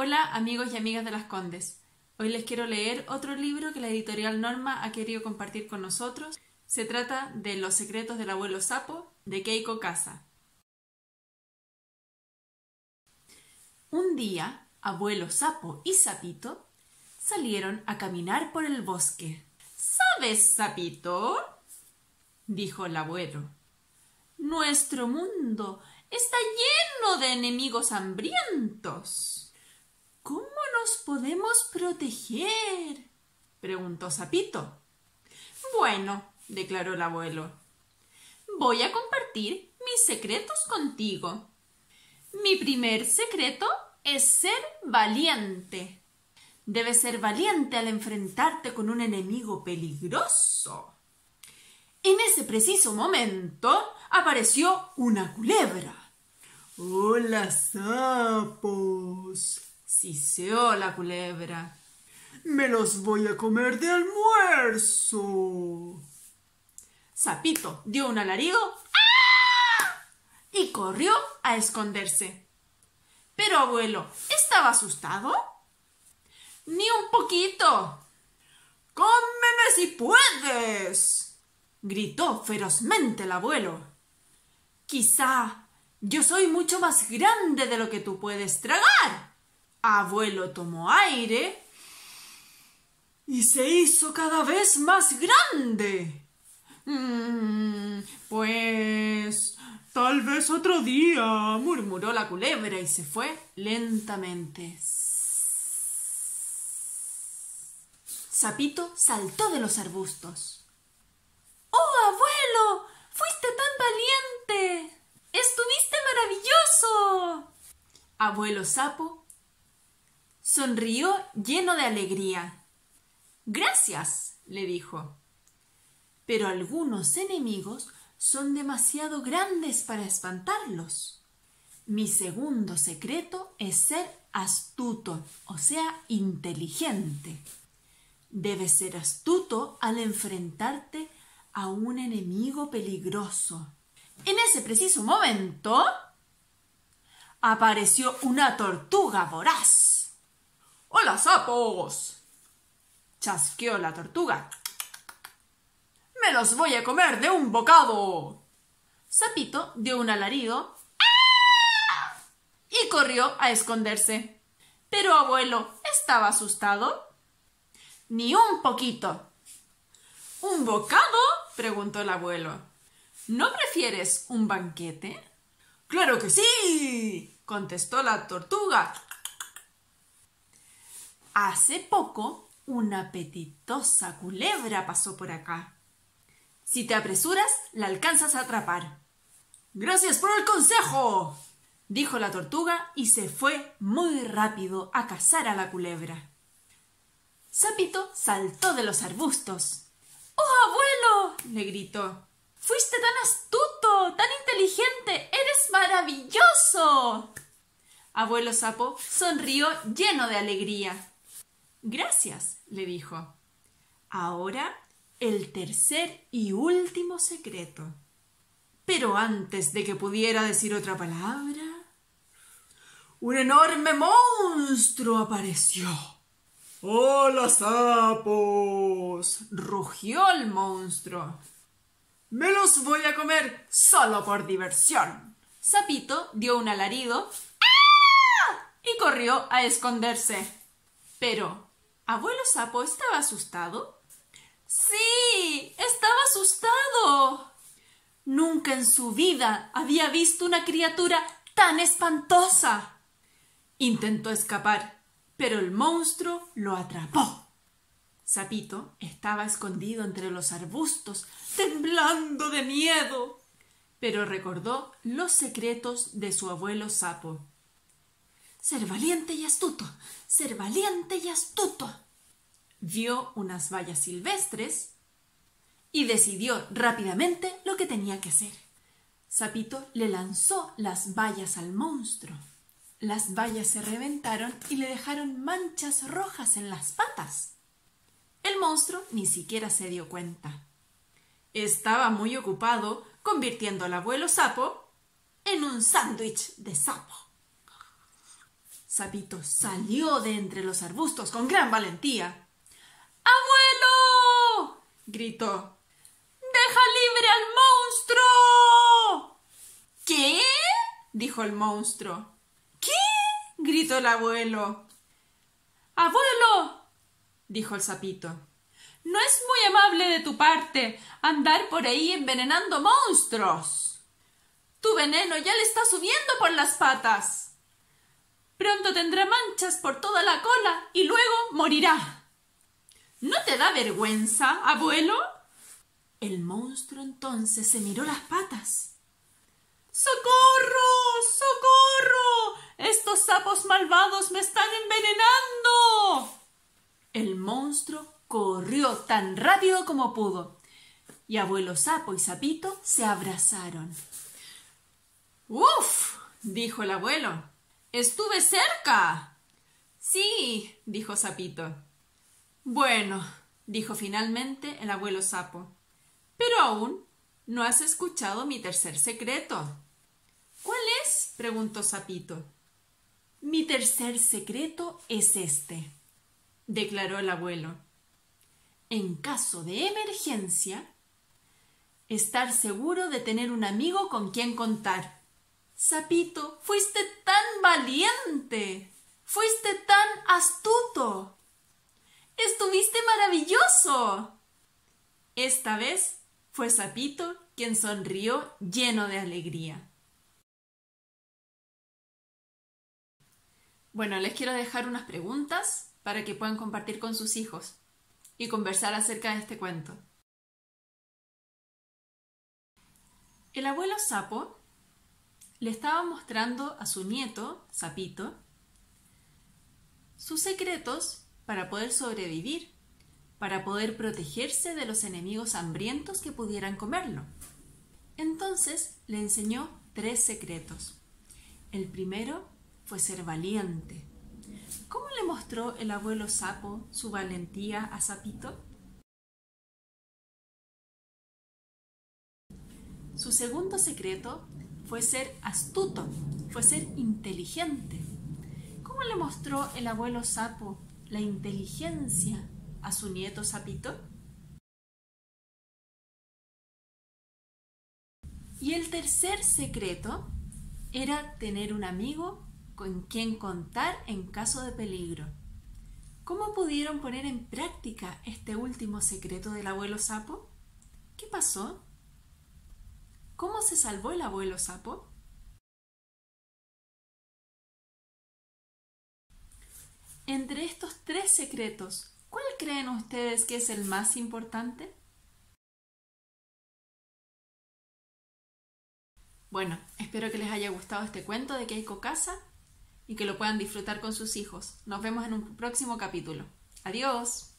Hola amigos y amigas de las Condes. Hoy les quiero leer otro libro que la editorial Norma ha querido compartir con nosotros. Se trata de Los secretos del abuelo sapo de Keiko Casa. Un día, abuelo sapo y sapito salieron a caminar por el bosque. ¿Sabes, sapito? dijo el abuelo. Nuestro mundo está lleno de enemigos hambrientos. ¿Cómo nos podemos proteger? preguntó Sapito. Bueno, declaró el abuelo, voy a compartir mis secretos contigo. Mi primer secreto es ser valiente. Debes ser valiente al enfrentarte con un enemigo peligroso. En ese preciso momento apareció una culebra. Hola, sapos, Siseó la culebra. Me los voy a comer de almuerzo. Sapito dio un alarido ¡Ah! y corrió a esconderse. Pero abuelo, ¿estaba asustado? Ni un poquito. ¡Cómeme si puedes! gritó ferozmente el abuelo. Quizá yo soy mucho más grande de lo que tú puedes tragar. Abuelo tomó aire y se hizo cada vez más grande. Mm, pues tal vez otro día, murmuró la culebra y se fue lentamente. Sapito saltó de los arbustos. ¡Oh, abuelo! ¡Fuiste tan valiente! ¡Estuviste maravilloso! Abuelo Sapo Sonrió lleno de alegría. Gracias, le dijo. Pero algunos enemigos son demasiado grandes para espantarlos. Mi segundo secreto es ser astuto, o sea, inteligente. Debes ser astuto al enfrentarte a un enemigo peligroso. En ese preciso momento apareció una tortuga voraz. ¡Hola, sapos! chasqueó la tortuga. ¡Me los voy a comer de un bocado! Sapito dio un alarido ¡Ah! y corrió a esconderse. Pero abuelo, ¿estaba asustado? Ni un poquito. ¿Un bocado? preguntó el abuelo. ¿No prefieres un banquete? Claro que sí, contestó la tortuga. Hace poco una apetitosa culebra pasó por acá. Si te apresuras, la alcanzas a atrapar. Gracias por el consejo, dijo la tortuga y se fue muy rápido a cazar a la culebra. Sapito saltó de los arbustos. ¡Oh, abuelo! le gritó. Fuiste tan astuto, tan inteligente, eres maravilloso. Abuelo Sapo sonrió lleno de alegría. Gracias, le dijo. Ahora el tercer y último secreto. Pero antes de que pudiera decir otra palabra, un enorme monstruo apareció. ¡Hola, sapos! rugió el monstruo. Me los voy a comer solo por diversión. Sapito dio un alarido ¡Ah! y corrió a esconderse. Pero ¿Abuelo Sapo estaba asustado? Sí, estaba asustado. Nunca en su vida había visto una criatura tan espantosa. Intentó escapar, pero el monstruo lo atrapó. Sapito estaba escondido entre los arbustos, temblando de miedo, pero recordó los secretos de su abuelo Sapo. Ser valiente y astuto, ser valiente y astuto. Vio unas vallas silvestres y decidió rápidamente lo que tenía que hacer. Sapito le lanzó las vallas al monstruo. Las vallas se reventaron y le dejaron manchas rojas en las patas. El monstruo ni siquiera se dio cuenta. Estaba muy ocupado convirtiendo al abuelo sapo en un sándwich de sapo. Sapito salió de entre los arbustos con gran valentía. ¡Abuelo! gritó. ¡Deja libre al monstruo! ¿Qué? dijo el monstruo. ¿Qué? gritó el abuelo. Abuelo, dijo el sapito. No es muy amable de tu parte andar por ahí envenenando monstruos. Tu veneno ya le está subiendo por las patas. Pronto tendrá manchas por toda la cola y luego morirá. ¿No te da vergüenza, abuelo? El monstruo entonces se miró las patas. ¡Socorro! ¡Socorro! Estos sapos malvados me están envenenando. El monstruo corrió tan rápido como pudo, y abuelo sapo y sapito se abrazaron. ¡Uf! dijo el abuelo. Estuve cerca. Sí, dijo Sapito. Bueno, dijo finalmente el abuelo sapo. Pero aún no has escuchado mi tercer secreto. ¿Cuál es? preguntó Sapito. Mi tercer secreto es este, declaró el abuelo. En caso de emergencia, estar seguro de tener un amigo con quien contar. Sapito, fuiste tan valiente, fuiste tan astuto. Estuviste maravilloso. Esta vez fue Sapito quien sonrió lleno de alegría. Bueno, les quiero dejar unas preguntas para que puedan compartir con sus hijos y conversar acerca de este cuento. El abuelo sapo le estaba mostrando a su nieto, Sapito, sus secretos para poder sobrevivir, para poder protegerse de los enemigos hambrientos que pudieran comerlo. Entonces le enseñó tres secretos. El primero fue ser valiente. ¿Cómo le mostró el abuelo sapo su valentía a Sapito? Su segundo secreto fue ser astuto, fue ser inteligente. ¿Cómo le mostró el abuelo sapo la inteligencia a su nieto sapito? Y el tercer secreto era tener un amigo con quien contar en caso de peligro. ¿Cómo pudieron poner en práctica este último secreto del abuelo sapo? ¿Qué pasó? ¿Cómo se salvó el abuelo sapo? Entre estos tres secretos, ¿cuál creen ustedes que es el más importante? Bueno, espero que les haya gustado este cuento de Keiko Casa y que lo puedan disfrutar con sus hijos. Nos vemos en un próximo capítulo. Adiós.